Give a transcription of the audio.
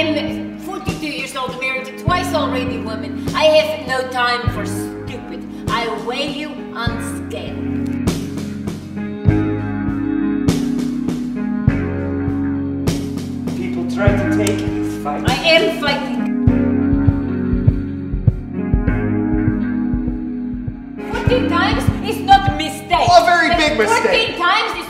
am 42 years old, married to twice already woman. I have no time for stupid. I weigh you on scale. People try to take you, fight. I am fighting. 14 times is not a mistake. Oh, a very big mistake. 14 times